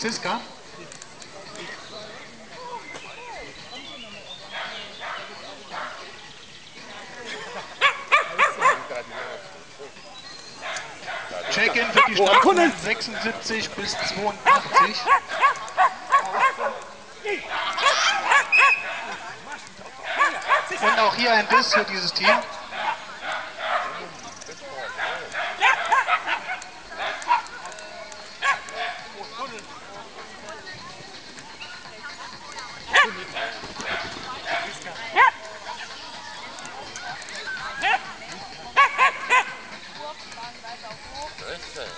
Siska? Check-in für die Strafen 76 bis 82. Und auch hier ein Biss für dieses Team. Richtig.